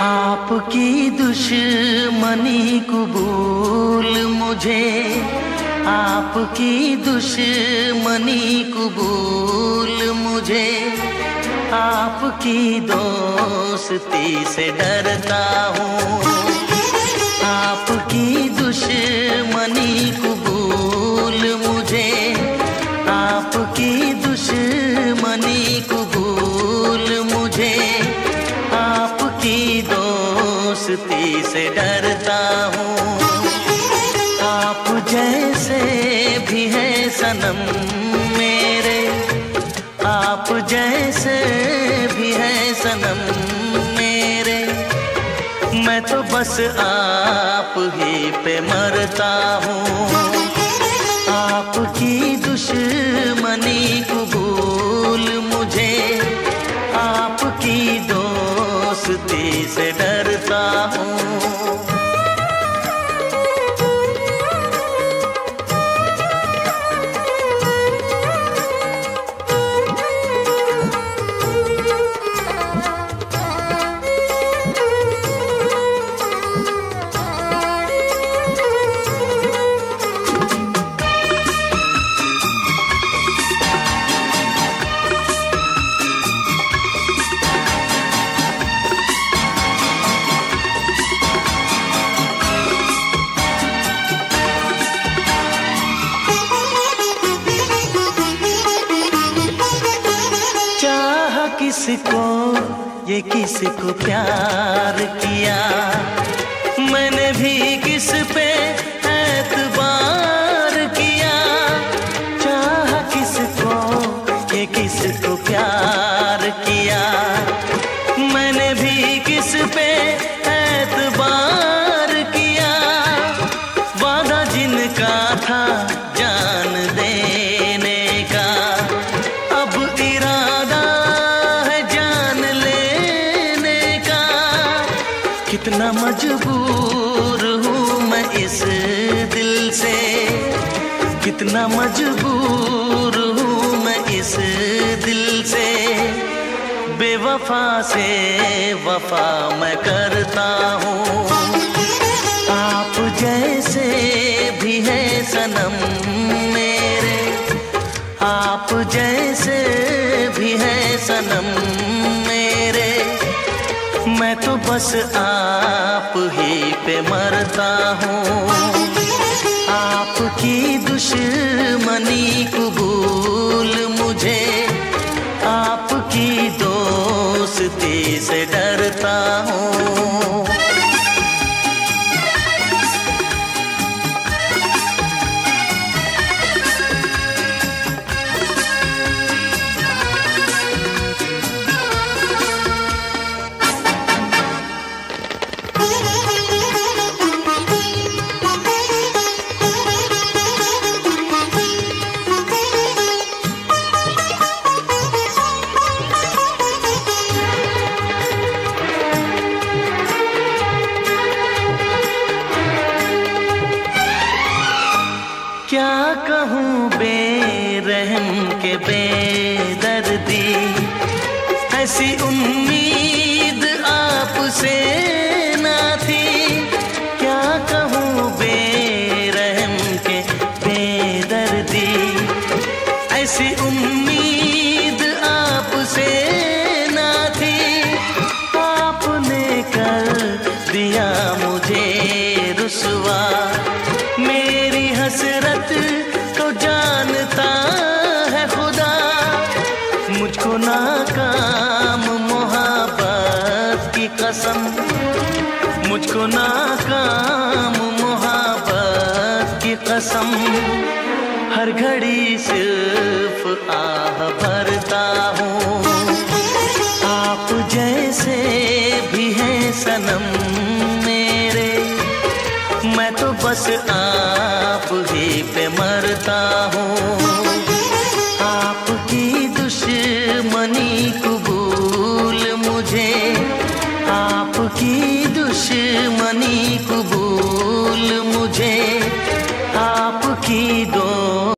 आपकी दुश्मनी कबूल मुझे। आपकी दुश्मनी कबूल मुझे। आपकी दोस्ती से डरता हूँ। आप दोस्ती से डरता हूँ। आप जैसे भी है सनम मेरे। आप जैसे भी है सनम मेरे। मैं तो बस आप ही पे मरता हूँ। आपकी दुश्मनी किसको, ये किसको प्यार किया? मैंने भी किस पे एतबार किया? चाह किसको, ये किसको प्यार किया? मैंने भी किस पे एतबार किया? वादा जिनका था कितना मजबूर हूँ मैं इस दिल से। कितना मजबूर हूँ मैं इस दिल से। बेवफा से वफा मैं करता हूँ। आप जैसे भी है सनम मेरे। आप जैसे भी है सनम मैं तो बस आप ही पे मरता हूँ। आपकी दुश्मनी कबूल मुझे। आपकी दोस्ती से डरता हूँ। बेरहम के बेदर्दी ऐसी उम्मीद मुझको नाकाम मोहब्बत की कसम। मुझको नाकाम मोहब्बत की कसम। हर घड़ी सिर्फ़ आह भरता हूँ। आप जैसे भी हैं सनम मेरे। मैं तो बस आप